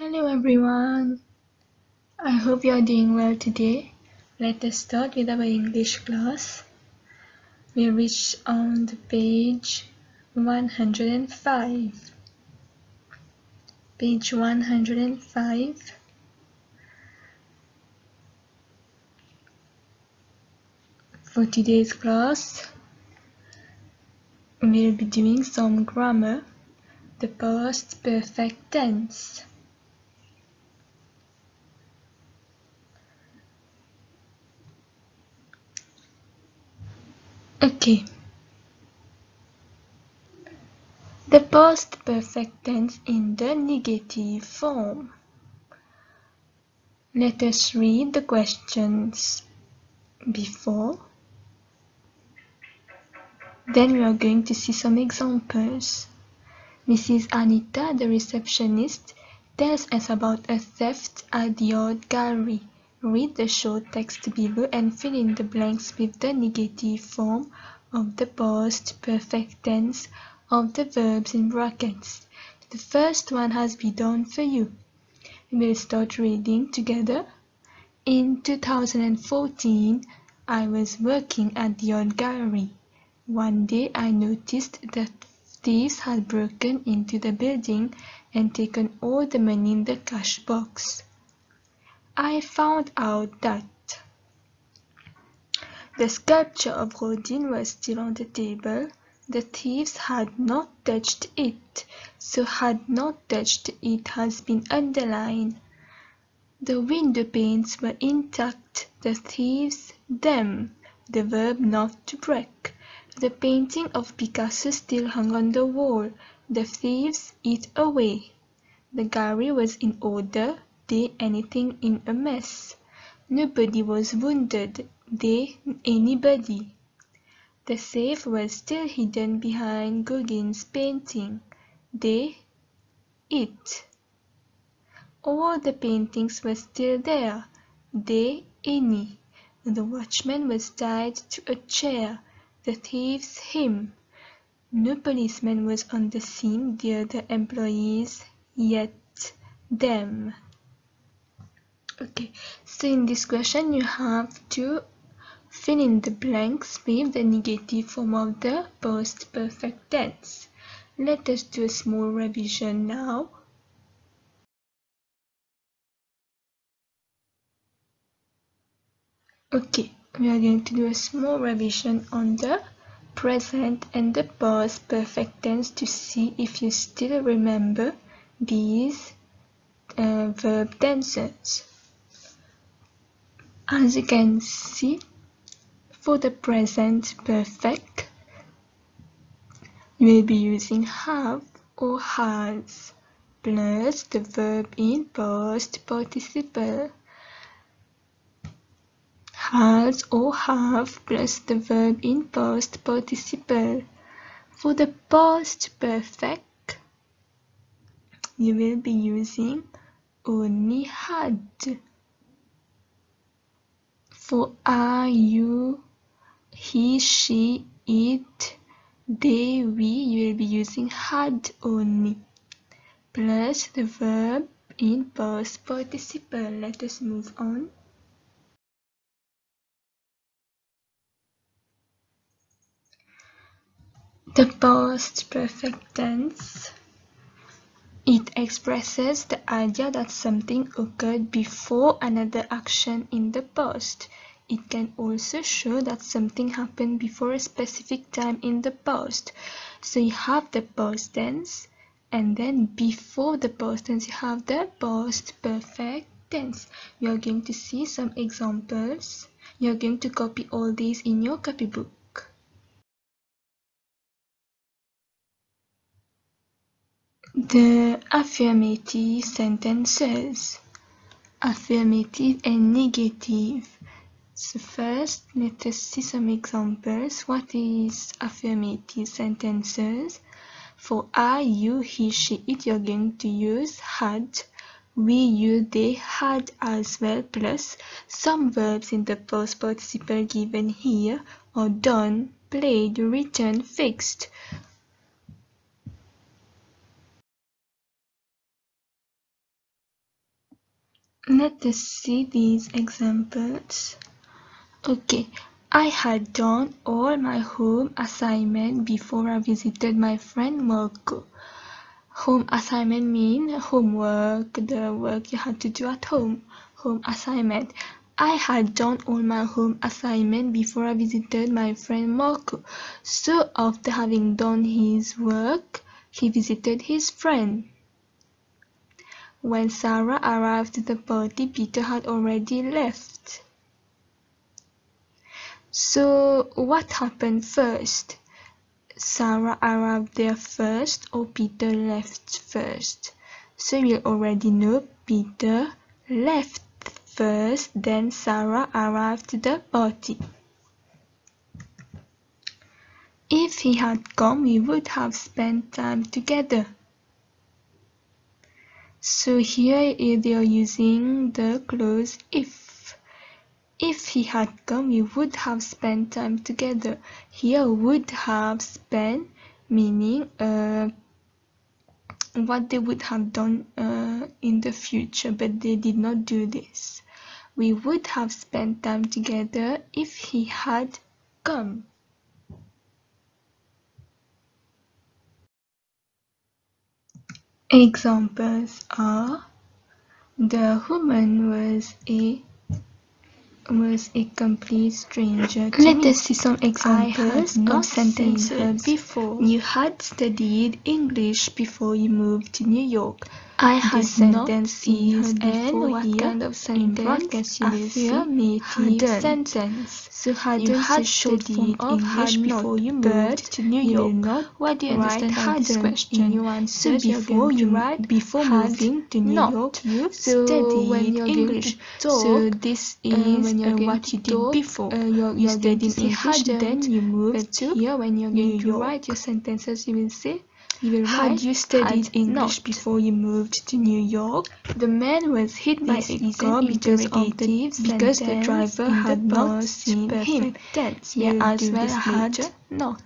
Hello everyone. I hope you are doing well today. Let us start with our English class. We reach on the page 105. Page 105. For today's class, we'll be doing some grammar, the past perfect tense. Okay. The past perfect tense in the negative form. Let us read the questions before. Then we are going to see some examples. Mrs. Anita, the receptionist, tells us about a theft at the art gallery. Read the short text below and fill in the blanks with the negative form of the past perfect tense of the verbs in brackets. The first one has been done for you. We'll start reading together. In 2014, I was working at the art gallery. One day I noticed that thieves had broken into the building and taken all the money in the cash box. I found out that the sculpture of Rodin was still on the table. The thieves had not touched it, so had not touched it has been underlined. The window panes were intact, the thieves them, the verb not to break. The painting of Picasso still hung on the wall, the thieves it away. The gallery was in order, they anything in a mess. Nobody was wounded, they anybody. The safe was still hidden behind Gauguin's painting, they it. All the paintings were still there, they any. The watchman was tied to a chair, the thieves him. No policeman was on the scene, the other employees, yet them. Okay, so in this question you have to fill in the blanks with the negative form of the past perfect tense. Let us do a small revision now. Okay, we are going to do a small revision on the present and the past perfect tense to see if you still remember these uh, verb tenses. As you can see, for the present perfect, you will be using have or has plus the verb in past participle. Has or have plus the verb in past participle. For the past perfect, you will be using only had for are you, he, she, it, they, we, you will be using had only plus the verb in past participle. Let us move on. The past perfect tense. It expresses the idea that something occurred before another action in the past. It can also show that something happened before a specific time in the past. So you have the past tense and then before the past tense you have the past perfect tense. You are going to see some examples. You are going to copy all these in your copybook. The affirmative sentences. Affirmative and negative. So first, let us see some examples. What is affirmative sentences? For I, you, he, she, it, you're going to use had, we, you, they had as well, plus some verbs in the past participle given here are done, played, written, fixed. Let us see these examples. Okay, I had done all my home assignment before I visited my friend Marco. Home assignment mean homework, the work you had to do at home. Home assignment. I had done all my home assignment before I visited my friend Marco. So after having done his work, he visited his friend. When Sarah arrived at the party, Peter had already left. So what happened first? Sarah arrived there first or Peter left first? So you already know Peter left first, then Sarah arrived at the party. If he had come, we would have spent time together. So here they are using the clause if. If he had come, we would have spent time together. Here would have spent meaning uh, what they would have done uh, in the future, but they did not do this. We would have spent time together if he had come. Examples are the woman was a was a complete stranger to Let me. us see some examples I had not sentences. seen her before. You had studied English before you moved to New York. I This had not is before and what here kind of sentence? brackets you will see Affirmative sentence. So hadn't You is had short form of English had before you moved to New you York. not What do you write understand this question? in your So before you write before moving to New not. York, you So studied when you're English. talk, so this uh, is when you're uh, what you did before. uh, you're, you studied English, then you moved to here when you're New going to York. write your sentences, you will say you Had write you studied had English not. before you moved to New York? The man was hit by a car because of the because the driver in the had not seen him. tense. Here We'll as well had not.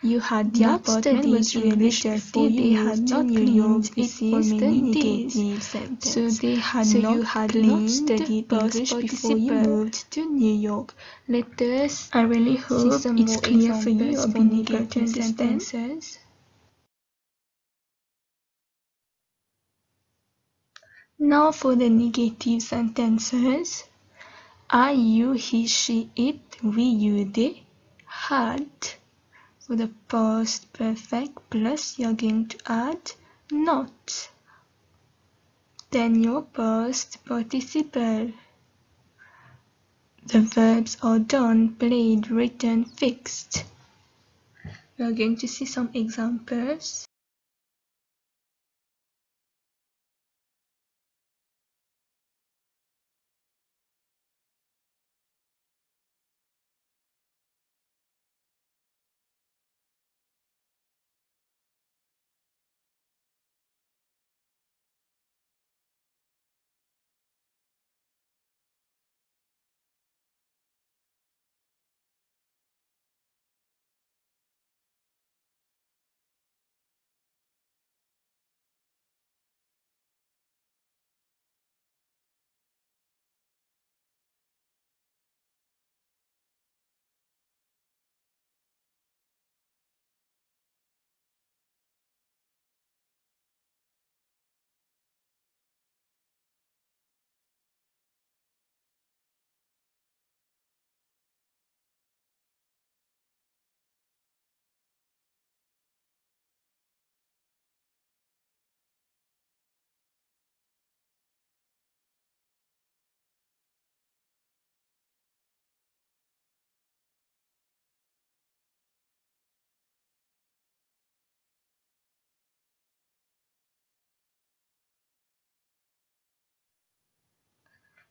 You had The not studied English before you had not New York. it This for the many days. negative sentence. So they had So not you had not studied English before you moved to New York. Let us I really see hope it's clear for you for been able to understand. Now for the negative sentences. I, you, he, she, it, we, you, they had. For the past perfect plus you're going to add not. Then your past participle. The verbs are done, played, written, fixed. We are going to see some examples.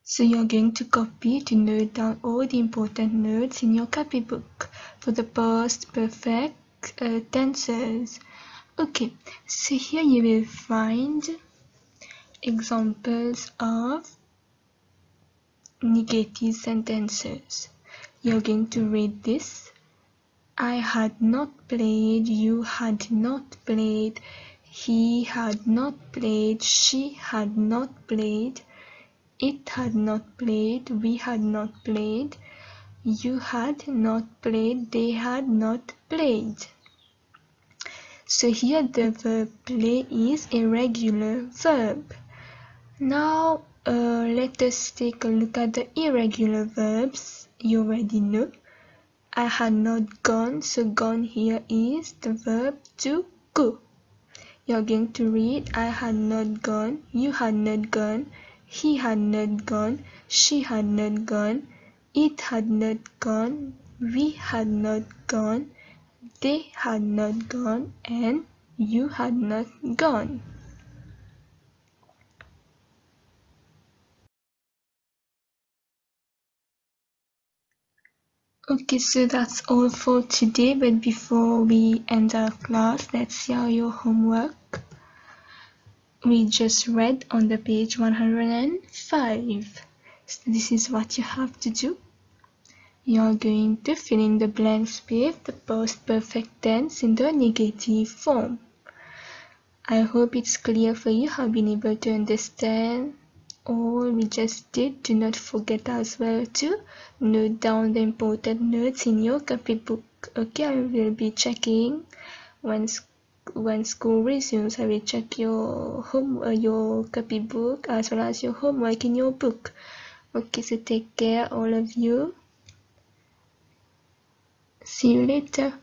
So you're going to copy to note down all the important notes in your copybook for the past perfect uh, tenses. Okay, so here you will find examples of negative sentences. You're going to read this. I had not played, you had not played, he had not played, she had not played, it had not played, we had not played, you had not played, they had not played. So here the verb play is a regular verb. Now uh, let us take a look at the irregular verbs. You already know. I had not gone, so gone here is the verb to go. You're going to read I had not gone, you had not gone, he had not gone, she had not gone, it had not gone, we had not gone, they had not gone, and you had not gone. Okay, so that's all for today. But before we end our class, let's see your homework. We just read on the page 105. So this is what you have to do. You're going to fill in the blanks with the past perfect tense in the negative form. I hope it's clear for you. Have been able to understand all we just did. Do not forget as well to note down the important notes in your copybook. Okay, I will be checking once when school resumes. I will check your home, uh, your copybook as well as your homework in your book. Okay, so take care, all of you. See you later.